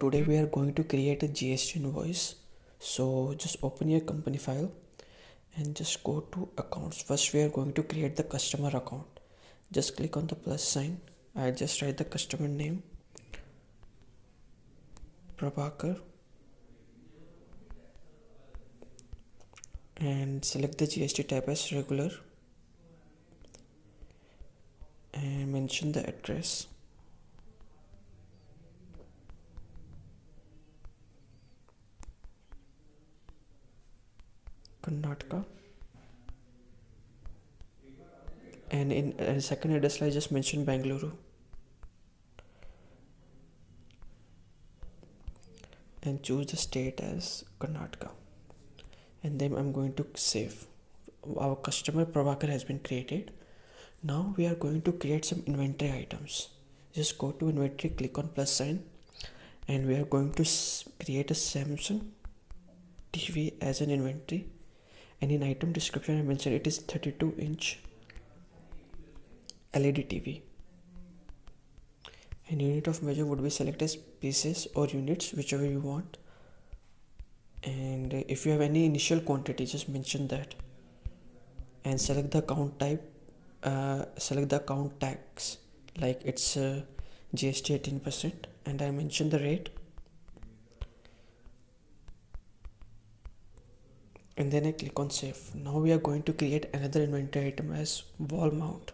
today we are going to create a GST invoice. So just open your company file and just go to accounts. First we are going to create the customer account. Just click on the plus sign. I just write the customer name. Prabhakar. And select the GST type as regular. And mention the address Karnataka. And in a second address I just mentioned Bangalore. And choose the state as Karnataka. And then I'm going to save. Our customer Prabhakar has been created. Now we are going to create some inventory items. Just go to inventory click on plus sign. And we are going to create a Samsung TV as an inventory and in item description I mentioned it is 32 inch LED TV and unit of measure would be select as pieces or units whichever you want. And if you have any initial quantity just mention that. And select the count type uh, select the count tax like it's uh, GST 18% and I mention the rate and then I click on save. Now we are going to create another inventory item as wall mount.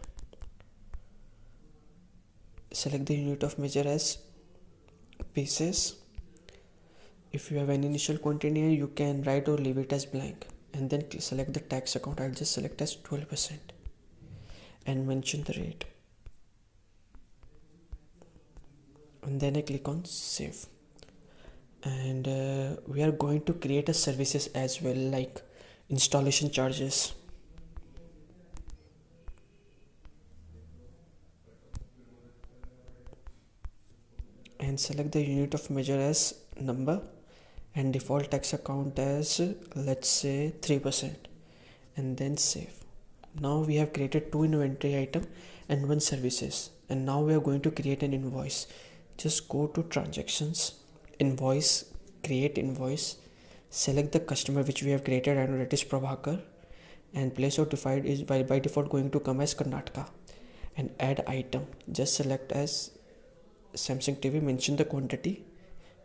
Select the unit of measure as pieces. If you have any initial quantity you can write or leave it as blank and then select the tax account. I'll just select as 12% and mention the rate. And then I click on save and uh, we are going to create a services as well like installation charges. And select the unit of measure as number and default tax account as let's say 3% and then save. Now we have created two inventory item and one services. And now we are going to create an invoice. Just go to transactions invoice create invoice select the customer which we have created and it is Prabhakar and place default is by, by default going to come as Karnataka. And add item just select as Samsung TV mention the quantity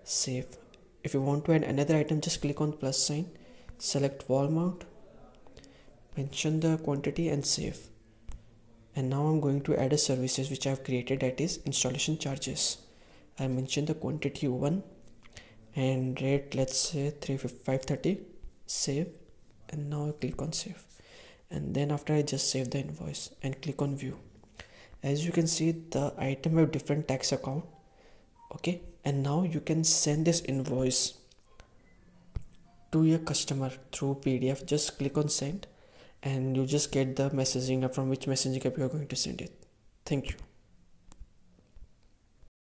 save. If you want to add another item just click on plus sign select wall mount mention the quantity and save. And now I'm going to add a services which I have created that is installation charges. I mention the quantity 1 and rate let's say 530 save. And now I click on save. And then after I just save the invoice and click on view. As you can see the item have different tax account okay? And now you can send this invoice to your customer through PDF just click on send. And you just get the messaging from which messaging app you are going to send it. Thank you